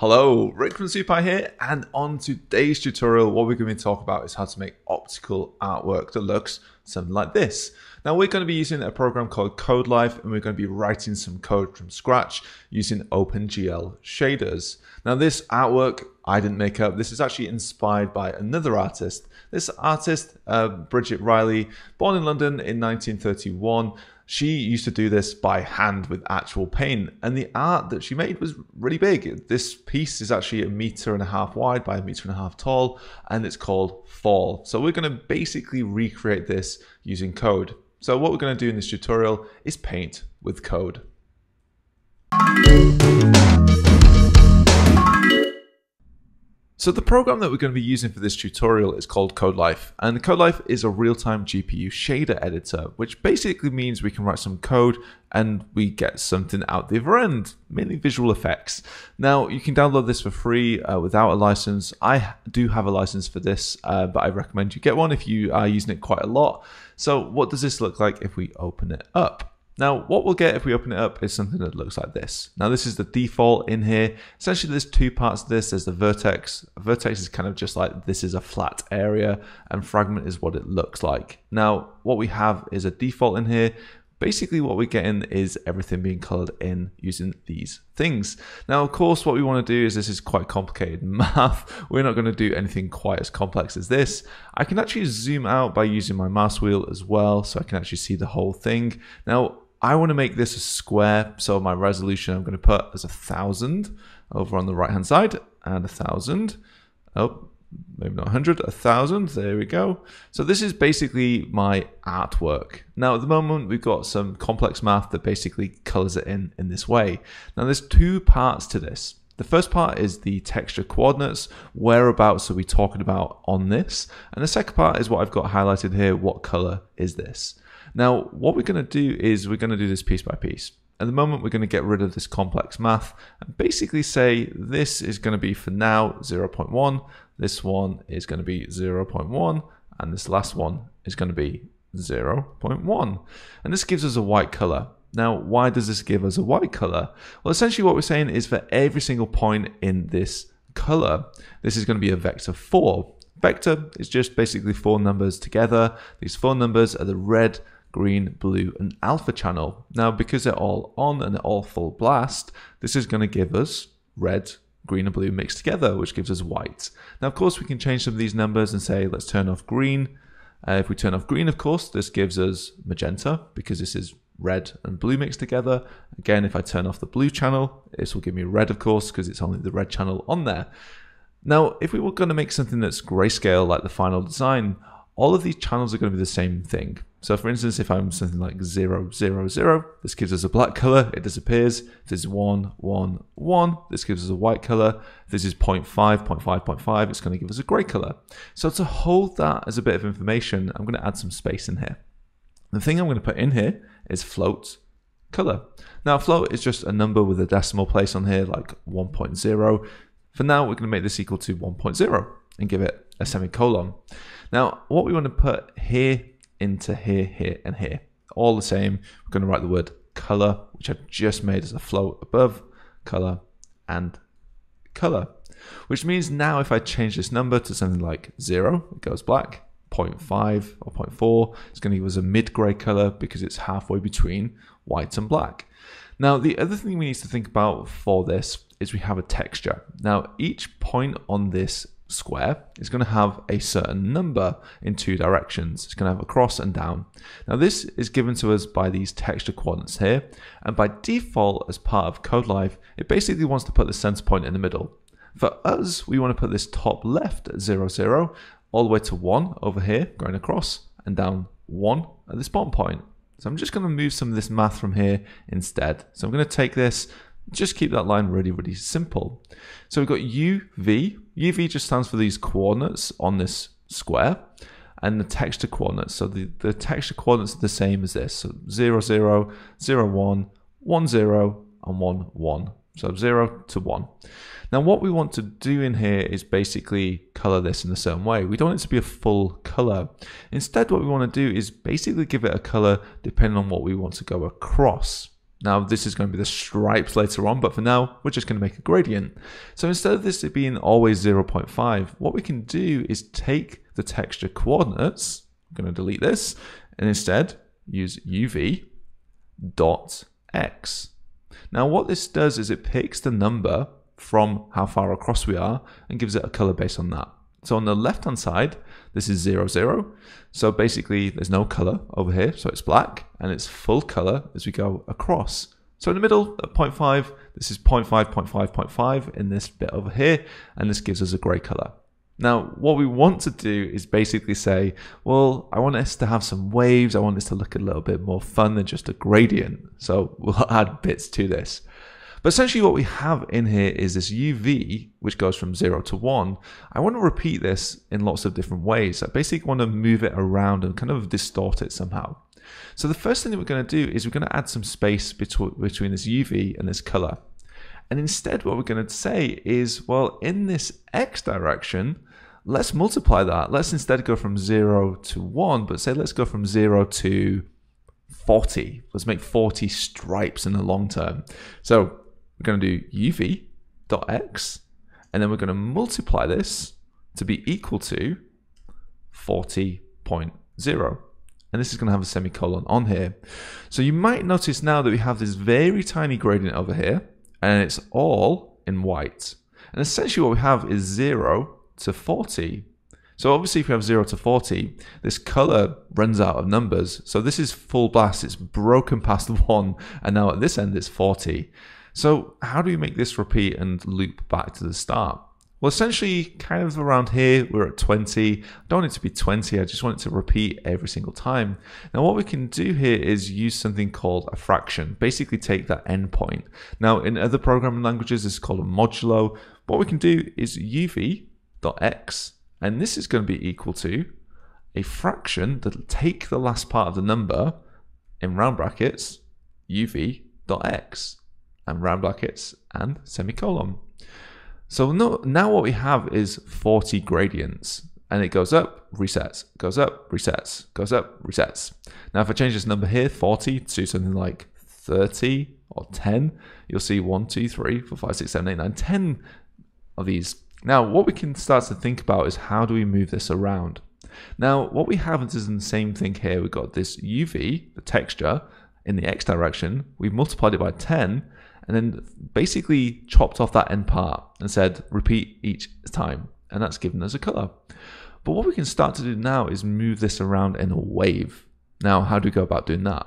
Hello, Rik from SuperHi here, and on today's tutorial, what we're going to talk about is how to make optical artwork that looks something like this. Now we're going to be using a program called KodeLife, and we're going to be writing some code from scratch using OpenGL shaders. Now this artwork I didn't make up. This is actually inspired by another artist. This artist, uh, Bridget Riley, born in London in 1931, she used to do this by hand with actual paint and the art that she made was really big. This piece is actually a meter and a half wide by a meter and a half tall and it's called fall. So we're going to basically recreate this using code. So what we're going to do in this tutorial is paint with code So the program that we're going to be using for this tutorial is called KodeLife, and KodeLife is a real-time GPU shader editor, which basically means we can write some code and we get something out the other end, mainly visual effects. Now, you can download this for free uh, without a license. I do have a license for this, uh, but I recommend you get one if you are using it quite a lot. So what does this look like if we open it up? Now, what we'll get if we open it up is something that looks like this. Now, this is the default in here. Essentially, there's two parts to this. There's the vertex. Vertex is kind of just like this is a flat area, and fragment is what it looks like. Now, what we have is a default in here. Basically, what we're getting is everything being colored in using these things. Now, of course, what we want to do is this is quite complicated math. We're not going to do anything quite as complex as this. I can actually zoom out by using my mouse wheel as well, so I can actually see the whole thing. Now, I want to make this a square, so my resolution I'm going to put as a thousand over on the right hand side and a thousand. Oh, maybe not 100, a thousand. There we go. So this is basically my artwork. Now at the moment we've got some complex math that basically colors it in in this way. Now there's two parts to this. The first part is the texture coordinates, whereabouts are we talking about on this? And the second part is what I've got highlighted here, what color is this? Now, what we're going to do is we're going to do this piece by piece. At the moment, we're going to get rid of this complex math and basically say this is going to be for now 0.1, this one is going to be 0.1, and this last one is going to be 0.1. And this gives us a white color. Now, why does this give us a white color? Well, essentially what we're saying is for every single point in this color, this is going to be a vector 4. Vector is just basically four numbers together. These four numbers are the red, green, blue, and alpha channel. Now, because they're all on and all full blast, this is going to give us red, green, and blue mixed together, which gives us white. Now, of course, we can change some of these numbers and say, let's turn off green. Uh, if we turn off green, of course, this gives us magenta because this is red and blue mixed together. Again, if I turn off the blue channel, this will give me red, of course, because it's only the red channel on there. Now, if we were going to make something that's grayscale like the final design, all of these channels are going to be the same thing. So for instance, if I'm something like 0, 0, 0, this gives us a black color, it disappears. This is 1, 1, 1, this gives us a white color. This is 0 0.5, 0 0.5, 0.5, it's going to give us a gray color. So to hold that as a bit of information, I'm going to add some space in here. The thing I'm going to put in here is float color. Now float is just a number with a decimal place on here like 1.0. For now, we're going to make this equal to 1.0 and give it a semicolon. Now, what we want to put here into here, here, and here. All the same, we're going to write the word color, which I've just made as a float above, color, and color. Which means now if I change this number to something like zero, it goes black, 0.5 or 0.4, it's going to give us a mid-gray color because it's halfway between white and black. Now, the other thing we need to think about for this is we have a texture. Now, each point on this square is going to have a certain number in two directions. It's going to have a cross and down. Now this is given to us by these texture coordinates here, and by default as part of KodeLife, it basically wants to put the center point in the middle. For us, we want to put this top left at 0, 0, all the way to 1 over here, going across, and down 1 at this bottom point. So I'm just going to move some of this math from here instead. So I'm going to take this just keep that line really, really simple. So we've got UV. UV just stands for these coordinates on this square and the texture coordinates. So the, the texture coordinates are the same as this. So 0, 0, 0, 1, 1, 0, and 1, 1. So 0 to 1. Now what we want to do in here is basically color this in a certain way. We don't want it to be a full color. Instead what we want to do is basically give it a color depending on what we want to go across. Now this is going to be the stripes later on, but for now, we're just going to make a gradient. So instead of this being always 0.5, what we can do is take the texture coordinates, I'm going to delete this, and instead use uv dot x. Now what this does is it picks the number from how far across we are and gives it a color based on that. So on the left hand side, this is 0, 0. So basically there's no color over here, so it's black, and it's full color as we go across. So in the middle at 0.5, this is 0.5, 0.5, 0.5 in this bit over here, and this gives us a gray color. Now, what we want to do is basically say, well, I want us to have some waves. I want this to look a little bit more fun than just a gradient. So we'll add bits to this. But essentially what we have in here is this UV, which goes from 0 to 1. I want to repeat this in lots of different ways. I basically want to move it around and kind of distort it somehow. So the first thing that we're going to do is we're going to add some space between, this UV and this color. And instead what we're going to say is, well, in this X direction, let's multiply that. Let's instead go from 0 to 1, but say let's go from 0 to 40. Let's make 40 stripes in the long term. So we're going to do uv dot x, and then we're going to multiply this to be equal to 40.0. And this is going to have a semicolon on here. So you might notice now that we have this very tiny gradient over here, and it's all in white. And essentially what we have is 0 to 40. So obviously if we have 0 to 40, this color runs out of numbers. So this is full blast, it's broken past 1, and now at this end it's 40. So how do we make this repeat and loop back to the start? Well, essentially, kind of around here, we're at 20. I don't want it to be 20, I just want it to repeat every single time. Now, what we can do here is use something called a fraction, basically take that endpoint. Now, in other programming languages, is called a modulo. What we can do is uv.x, and this is going to be equal to a fraction that'll take the last part of the number in round brackets, uv.x and round brackets and semicolon. So no, now what we have is 40 gradients and it goes up, resets, goes up, resets, goes up, resets. Now if I change this number here, 40 to something like 30 or 10, you'll see 1, 2, 3, 4, 5, 6, 7, 8, 9, 10 of these. Now what we can start to think about is how do we move this around? Now what we have is the same thing here. We've got this UV, the texture, in the x direction. We've multiplied it by 10 and then basically chopped off that end part and said repeat each time and that's given us a color. But what we can start to do now is move this around in a wave. Now how do we go about doing that?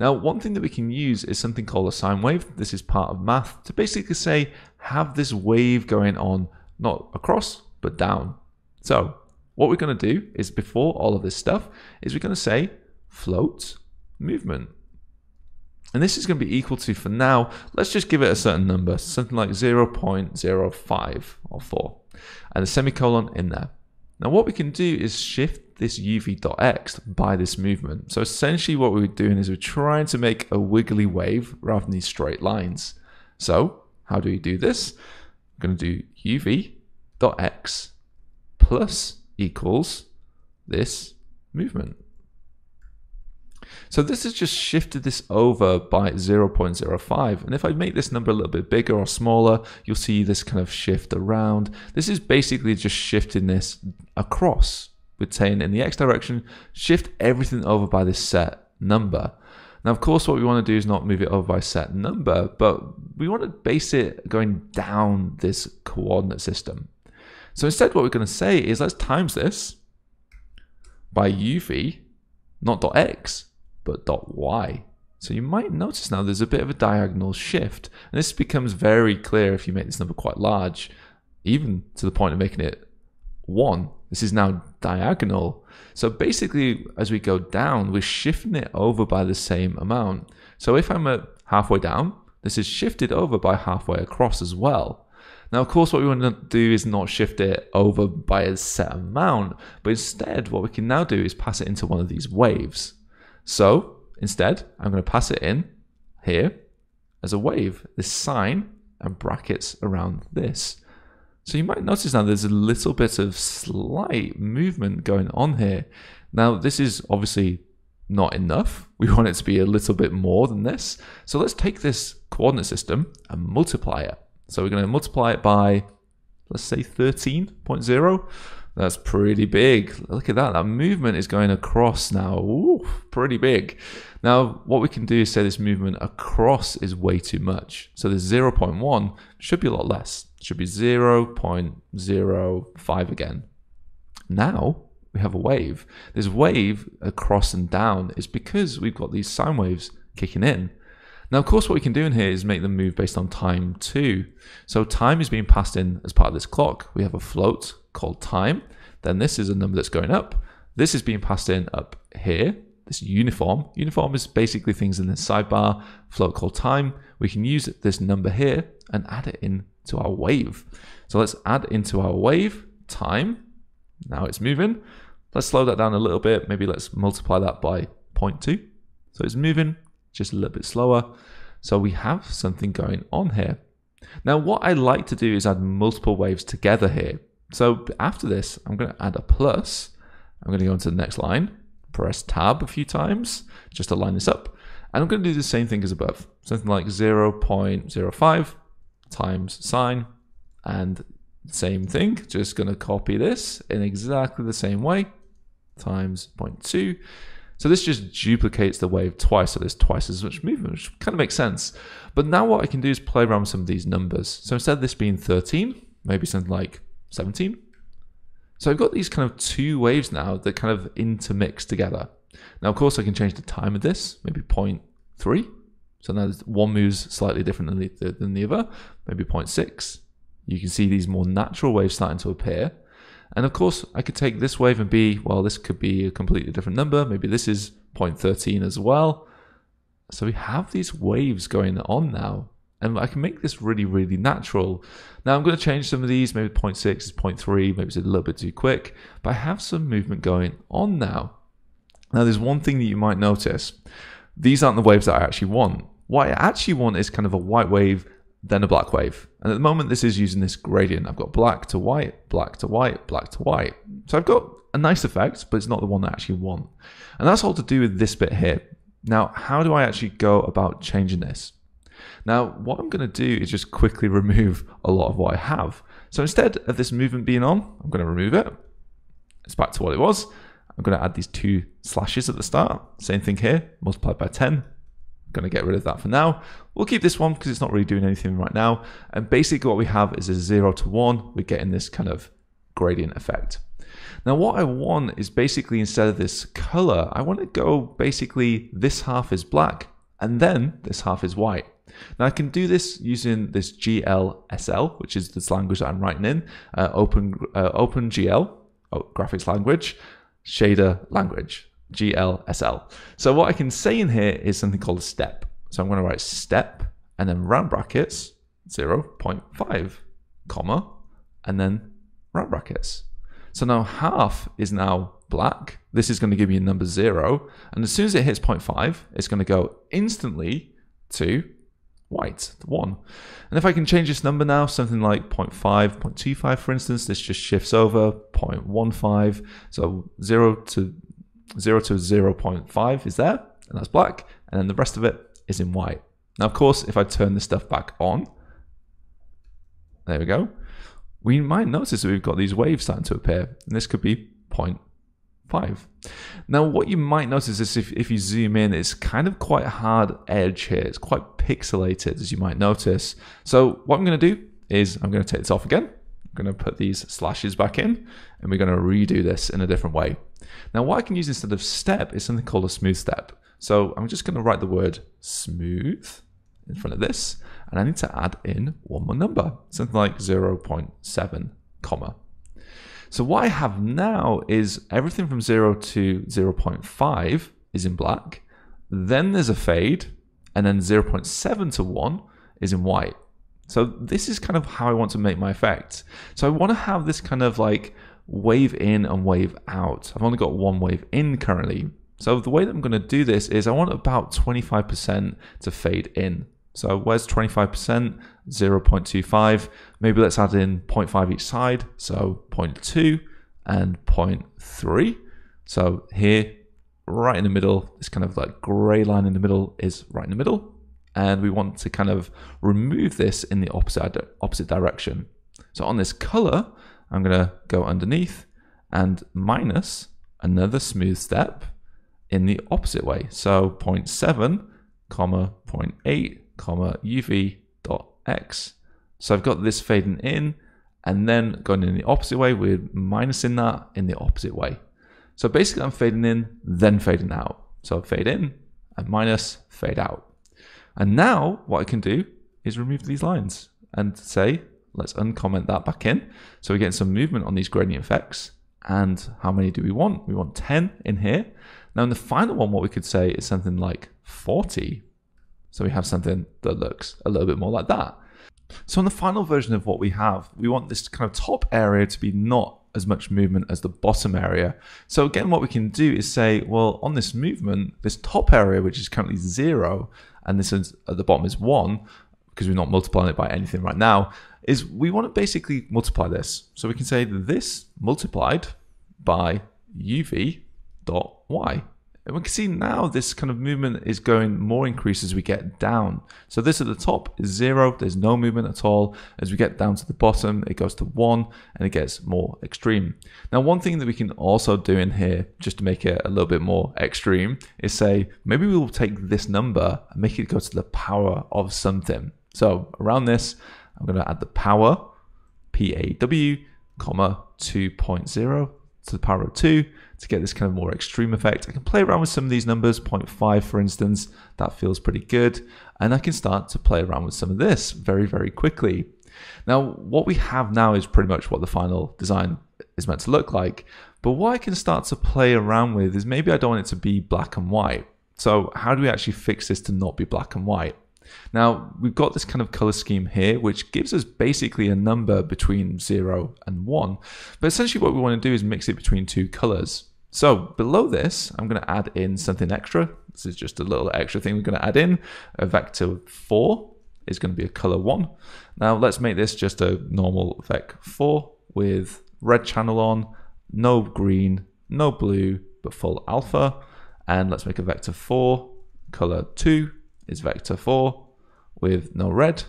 Now one thing that we can use is something called a sine wave. This is part of math to basically say have this wave going on not across but down. So what we're going to do is before all of this stuff is we're going to say float movement and this is going to be equal to, for now, let's just give it a certain number, something like 0.05 or 4, and a semicolon in there. Now what we can do is shift this uv.x by this movement. So essentially what we're doing is we're trying to make a wiggly wave rather than these straight lines. So how do we do this? We're going to do uv.x plus equals this movement. So this has just shifted this over by 0.05. And if I make this number a little bit bigger or smaller, you'll see this kind of shift around. This is basically just shifting this across. We're saying in the x direction, shift everything over by this set number. Now, of course, what we want to do is not move it over by set number, but we want to base it going down this coordinate system. So instead, what we're going to say is let's times this by uv, not dot x, but dot y. So you might notice now there's a bit of a diagonal shift. And this becomes very clear if you make this number quite large, even to the point of making it 1. This is now diagonal. So basically, as we go down, we're shifting it over by the same amount. So if I'm at halfway down, this is shifted over by halfway across as well. Now, of course, what we want to do is not shift it over by a set amount, but instead, what we can now do is pass it into one of these waves. So instead, I'm going to pass it in here as a wave, this sine and brackets around this. So you might notice now there's a little bit of slight movement going on here. Now this is obviously not enough. We want it to be a little bit more than this. So let's take this coordinate system and multiply it. So we're going to multiply it by, let's say 13.0. That's pretty big. Look at that. That movement is going across now. Ooh, pretty big. Now, what we can do is say this movement across is way too much. So the 0.1 should be a lot less. It should be 0.05 again. Now, we have a wave. This wave across and down is because we've got these sine waves kicking in. Now, of course, what we can do in here is make them move based on time too. So time is being passed in as part of this clock. We have a float called time. Then this is a number that's going up. This is being passed in up here. This uniform. Uniform is basically things in the sidebar, float called time. We can use this number here and add it in to our wave. So let's add into our wave time. Now it's moving. Let's slow that down a little bit. Maybe let's multiply that by 0.2. So it's moving just a little bit slower. So we have something going on here. Now, what I like to do is add multiple waves together here. So after this, I'm going to add a plus. I'm going to go into the next line, press tab a few times just to line this up. And I'm going to do the same thing as above, something like 0.05 times sine and same thing, just going to copy this in exactly the same way times 0.2. So this just duplicates the wave twice, so there's twice as much movement, which kind of makes sense. But now what I can do is play around with some of these numbers. So instead of this being 13, maybe something like 17. So I've got these kind of two waves now that kind of intermix together. Now, of course, I can change the time of this, maybe 0.3. So now one moves slightly different than the, than the other, maybe 0.6. You can see these more natural waves starting to appear. And of course, I could take this wave and be, well, this could be a completely different number. Maybe this is 0.13 as well. So we have these waves going on now. And I can make this really, really natural. Now I'm going to change some of these. Maybe 0.6 is 0.3. Maybe it's a little bit too quick. But I have some movement going on now. Now there's one thing that you might notice. These aren't the waves that I actually want. What I actually want is kind of a white wave, then a black wave. And at the moment, this is using this gradient. I've got black to white, black to white, black to white. So I've got a nice effect, but it's not the one that I actually want. And that's all to do with this bit here. Now, how do I actually go about changing this? Now, what I'm going to do is just quickly remove a lot of what I have. So instead of this movement being on, I'm going to remove it. It's back to what it was. I'm going to add these two slashes at the start. Same thing here, multiplied by 10. I'm going to get rid of that for now. We'll keep this one because it's not really doing anything right now. And basically what we have is a 0 to 1. We're getting this kind of gradient effect. Now what I want is basically instead of this color, I want to go basically this half is black and then this half is white. Now I can do this using this GLSL, which is this language that I'm writing in, uh, Open uh, OpenGL, oh, graphics language, shader language, GLSL. So what I can say in here is something called a step. So I'm going to write step and then round brackets 0.5, comma, and then round brackets. So now half is now black. This is going to give me a number zero. And as soon as it hits 0.5, it's going to go instantly to white, one. And if I can change this number now, something like 0 0.5, 0 0.25, for instance, this just shifts over 0.15. So zero to zero to 0 0.5 is there, and that's black. And then the rest of it is in white. Now, of course, if I turn this stuff back on, there we go. We might notice that we've got these waves starting to appear, and this could be 0 5. Now what you might notice is if, if you zoom in, it's kind of quite hard edge here. It's quite pixelated as you might notice. So what I'm going to do is I'm going to take this off again. I'm going to put these slashes back in and we're going to redo this in a different way. Now what I can use instead of step is something called a smooth step. So I'm just going to write the word smooth in front of this and I need to add in one more number, something like 0 0.7 comma so what I have now is everything from 0 to 0.5 is in black. Then there's a fade, and then 0.7 to 1 is in white. So this is kind of how I want to make my effect. So I want to have this kind of like wave in and wave out. I've only got one wave in currently. So the way that I'm going to do this is I want about 25% to fade in. So where's 25%? 0.25. Maybe let's add in 0.5 each side. So 0.2 and 0.3. So here right in the middle, this kind of like gray line in the middle is right in the middle. And we want to kind of remove this in the opposite, opposite direction. So on this color, I'm gonna go underneath and minus another smooth step in the opposite way. So 0.7, comma 0.8, comma uv dot x. So I've got this fading in and then going in the opposite way, we're minusing that in the opposite way. So basically I'm fading in, then fading out. So fade in and minus, fade out. And now what I can do is remove these lines and say, let's uncomment that back in. So we're getting some movement on these gradient effects. And how many do we want? We want 10 in here. Now in the final one, what we could say is something like 40. So we have something that looks a little bit more like that. So in the final version of what we have, we want this kind of top area to be not as much movement as the bottom area. So again, what we can do is say, well, on this movement, this top area, which is currently zero, and this is at the bottom is one, because we're not multiplying it by anything right now, is we want to basically multiply this. So we can say this multiplied by uv dot y. And we can see now this kind of movement is going more increase as we get down. So this at the top is zero, there's no movement at all. As we get down to the bottom, it goes to one and it gets more extreme. Now, one thing that we can also do in here, just to make it a little bit more extreme, is say, maybe we will take this number and make it go to the power of something. So around this, I'm gonna add the power, P-A-W, comma, 2.0 to the power of 2 to get this kind of more extreme effect. I can play around with some of these numbers, 0.5 for instance, that feels pretty good. And I can start to play around with some of this very, very quickly. Now, what we have now is pretty much what the final design is meant to look like. But what I can start to play around with is maybe I don't want it to be black and white. So how do we actually fix this to not be black and white? Now, we've got this kind of color scheme here, which gives us basically a number between 0 and 1. But essentially what we want to do is mix it between two colors. So below this, I'm going to add in something extra. This is just a little extra thing we're going to add in. A vector 4 is going to be a color 1. Now let's make this just a normal vec 4 with red channel on, no green, no blue, but full alpha. And let's make a vector 4, color 2 is vector 4 with no red.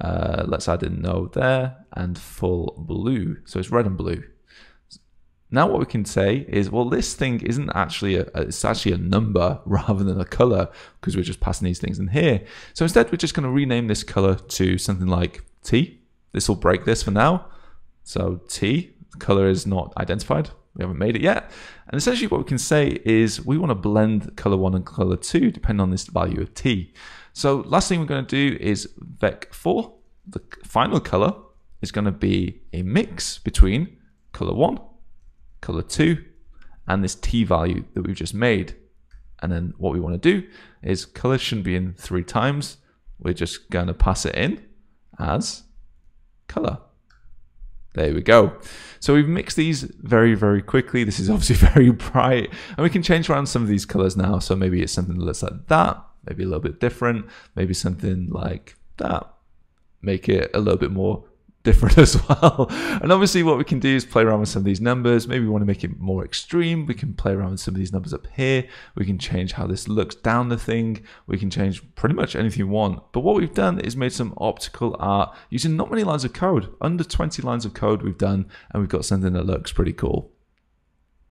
Uh, let's add in no there and full blue. So it's red and blue. Now what we can say is, well, this thing isn't actually a, it's actually a number rather than a color because we're just passing these things in here. So instead, we're just going to rename this color to something like T. This will break this for now. So T, color is not identified. We haven't made it yet. And essentially what we can say is we want to blend color one and color two depending on this value of T. So last thing we're going to do is vec4, the final color is going to be a mix between color one, color two, and this T value that we've just made. And then what we want to do is color shouldn't be in three times. We're just going to pass it in as color. There we go. So we've mixed these very, very quickly. This is obviously very bright. And we can change around some of these colors now. So maybe it's something that looks like that, maybe a little bit different, maybe something like that. Make it a little bit more different as well. And obviously what we can do is play around with some of these numbers. Maybe we want to make it more extreme. We can play around with some of these numbers up here. We can change how this looks down the thing. We can change pretty much anything you want. But what we've done is made some optical art using not many lines of code. Under 20 lines of code we've done, and we've got something that looks pretty cool.